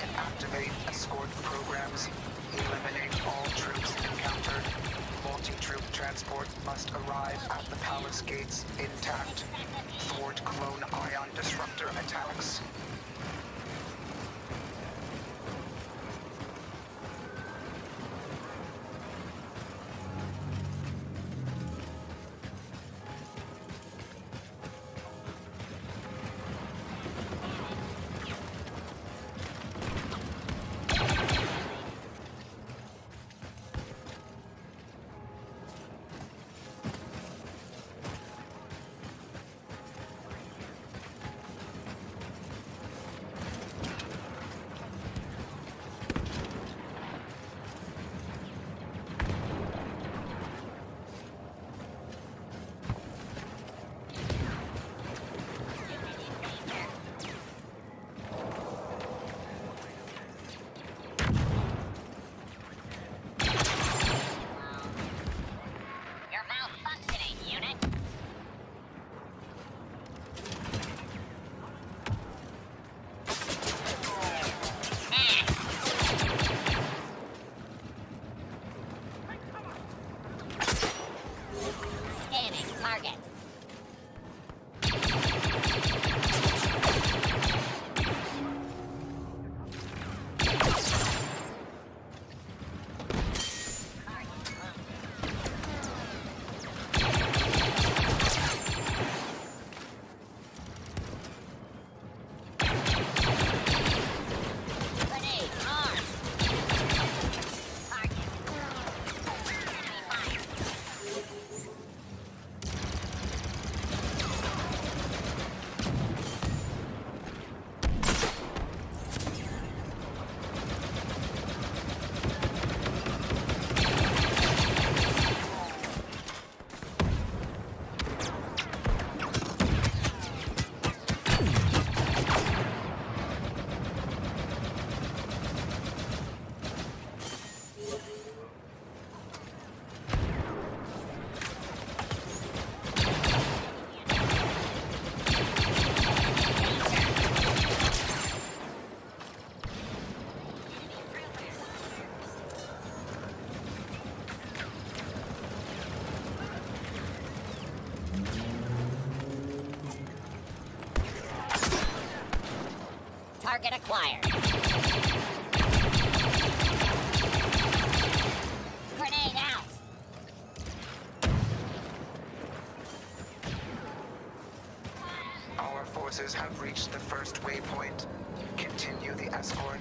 and activate escort programs. Eliminate all troops encountered. Multi-troop transport must arrive at the palace gates intact. Thwart clone ion disruptor attacks. Target acquired. Our forces have reached the first waypoint. Continue the escort.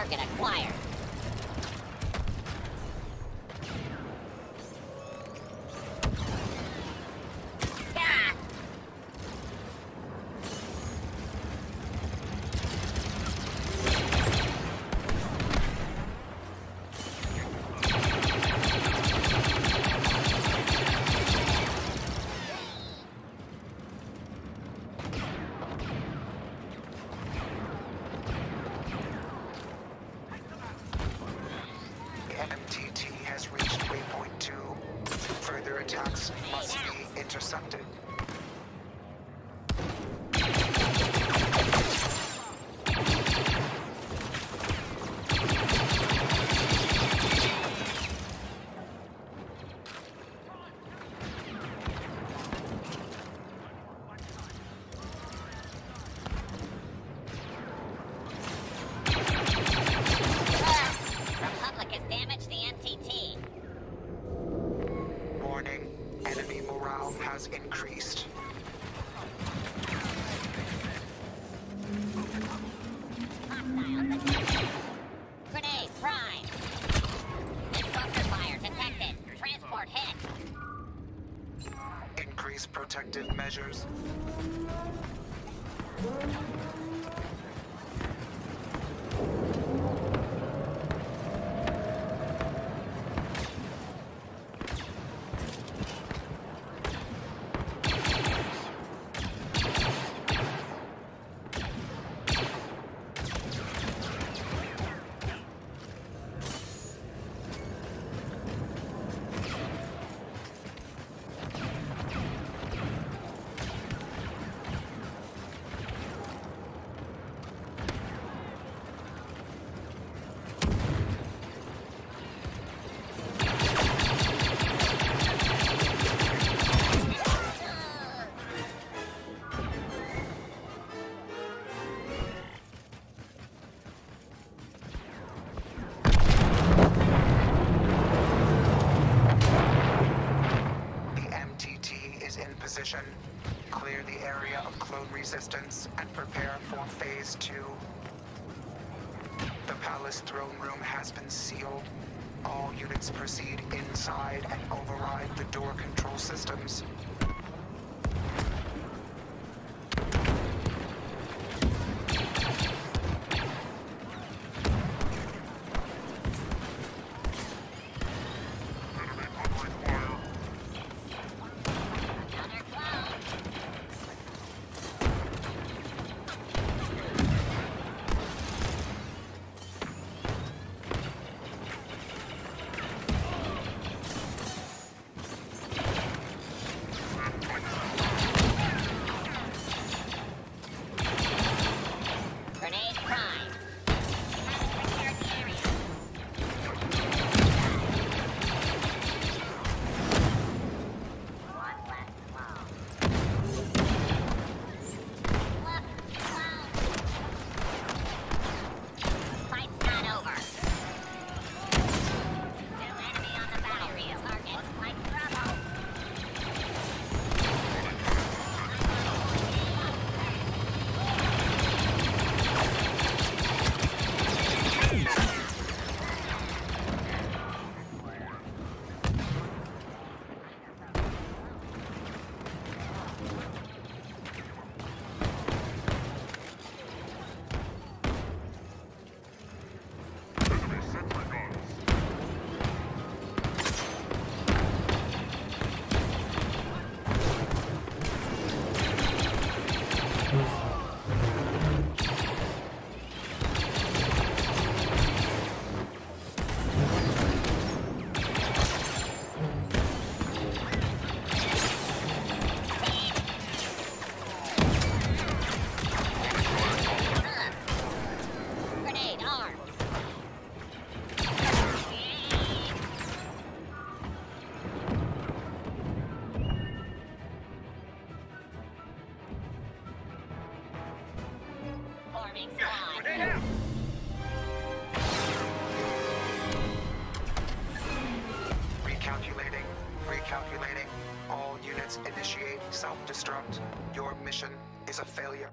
market acquired. must be intercepted. protective measures. wireless throne room has been sealed. All units proceed inside and override the door control systems. Initiate self-destruct. Your mission is a failure.